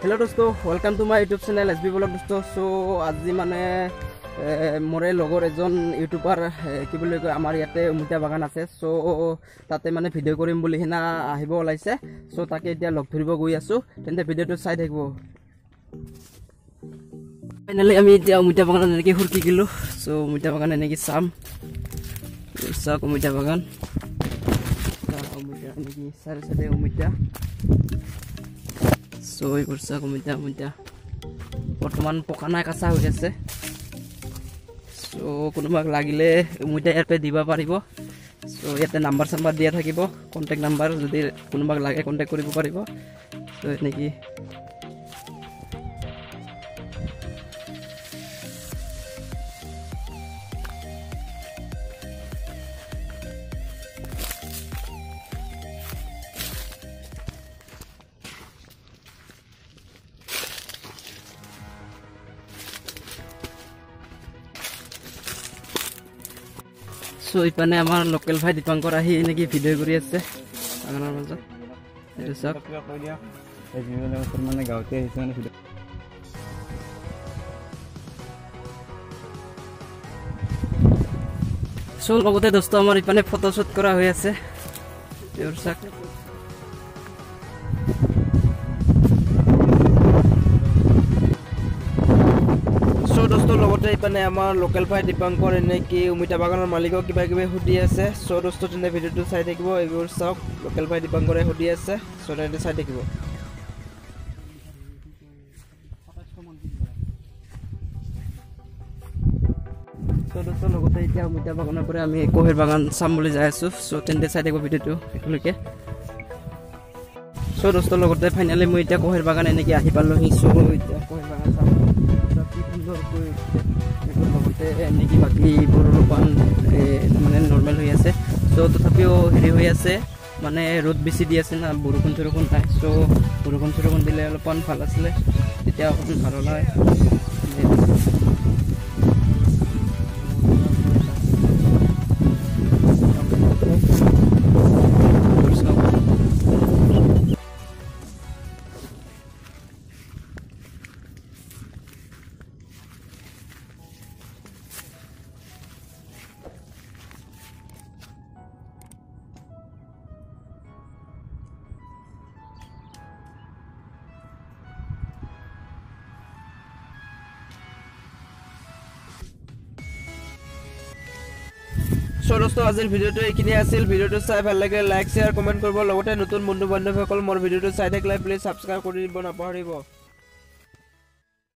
Hello দোস্ত welcome to my YouTube channel S B blog দোস্ত। চ' আজি মানে মোৰে লগৰ এজন ইউটিউবাৰ কি বুলি কয় আমাৰ ইয়াতে অমিতা বাগান আছে। চ' তাতে মানে ভিডিঅ' কৰিম বুলি সিদিনা আহিব ওলাইছে। চ' তাকে এতিয়া লগ ধৰিব গৈ আছোঁ। তেন্তে ভিডিঅ'টো চাই থাকিব। ফাইনেলি আমি এতিয়া অমিতা বাগানত এনেকৈ সুৰকি গ'লোঁ। চ' অমিতা বাগান এনেকৈ চাম। চাওক অমিতা বাগান। অমিতা এনেকৈ চাৰে চাৰে অমিতা চ' এইবোৰ চাওক অমিতা অমিতা বৰ্তমান পকা নাই কেঁচা হৈ আছে চ' কোনোবাক লাগিলে অমিতা ইয়াতে দিব পাৰিব চ' ইয়াতে নাম্বাৰ চাম্বাৰ দিয়া থাকিব কণ্টেক্ট নাম্বাৰ যদি কোনোবাক লাগে কণ্টেক্ট কৰিব পাৰিব চ' এনেকৈ চ' ইপানে আমাৰ লোকেল ভাই দীপাংকৰ আহি এনেকৈ ভিডিঅ' কৰি আছে। বাগানৰ মাজত। এইটো চাওক। মানে গাঁৱতে আহিছে মানে ভিডিঅ' চ' লগতে দোস্ত আমাৰ ইপানে ফটোশ্বুট কৰা হৈ আছে। এইবোৰ চাওক। চ' দোস্ত লগতে ইপানে আমাৰ লোকেল ভাই দীপাংকৰ এনে কি অমিতা বাগানৰ মালিকক কিবা কিবি সুধি আছে? চ' দোস্ত তেনে ভিডিঅ'টো চাই থাকিব এইবোৰ চাওক। লোকেল ভাই দীপাংকৰে সুধি আছে চ' তেন্তে চাই থাকিব। চ' দোস্ত লগতে এতিয়া অমিতা বাগানৰ পৰা আমি কহিৰ বাগান চাম বুলি যাই আছোঁ চ' তেন্তে চাই থাকিব ভিডিঅ'টো একেলগে। চ' দোস্তৰ লগতে ফাইনেলি মই এতিয়া কহিৰ বাগান এনেকৈ আহি পালোহি চ' এতিয়া কহিৰ বাগান চাম। এইবোৰ লগতে এনেকৈ বাকীবোৰ অলপমান মানে নৰ্মেল হৈ আছে চ' তথাপিও হেৰি হৈ আছে মানে ৰ'দ বেছি দি আছে না বৰষুণ চৰষুণ নাই চ' বৰষুণ চৰষুণ দিলে অলপমান ভাল আছিলে তেতিয়া অকণমান ভাল হয় চ' দোস্ত ভিডিঅ'টো এইখিনিয়ে আছিল। ভিডিঅ'টো চাই ভাল লাগিলে লাইক শ্বেয়াৰ কমেণ্ট কৰিব। লগতে নতুন বন্ধু বান্ধৱীসকল মোৰ ভিডিঅ'টো চাই থাকিলে প্লিজ ছাবস্ক্ৰাইব কৰি দিব নাপাহৰিব।